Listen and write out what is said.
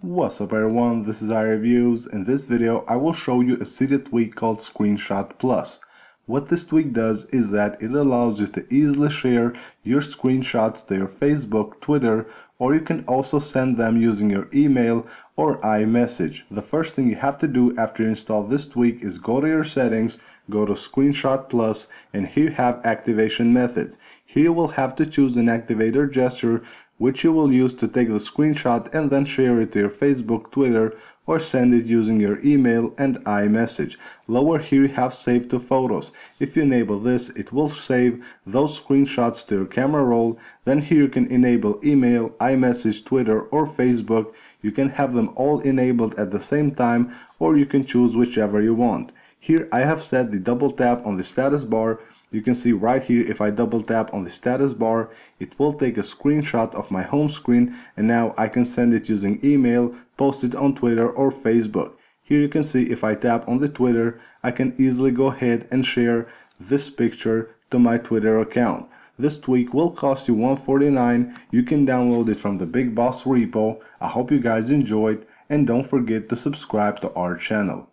What's up everyone, this is iReviews. In this video I will show you a Cydia tweak called Screenshot Plus. What this tweak does is that it allows you to easily share your screenshots to your Facebook, Twitter, or you can also send them using your email or iMessage. The first thing you have to do after you install this tweak is go to your settings, go to Screenshot Plus, and here you have activation methods. Here you will have to choose an activator gesture which you will use to take the screenshot and then share it to your Facebook, Twitter, or send it using your email and iMessage. Lower here you have save to photos. If you enable this, it will save those screenshots to your camera roll. Then here you can enable email, iMessage, Twitter, or Facebook. You can have them all enabled at the same time, or you can choose whichever you want. Here I have set the double tap on the status bar you can see right here if I double tap on the status bar it will take a screenshot of my home screen and now I can send it using email, post it on Twitter or Facebook. Here you can see if I tap on the Twitter I can easily go ahead and share this picture to my Twitter account. This tweak will cost you 149. You can download it from the Big Boss repo. I hope you guys enjoyed and don't forget to subscribe to our channel.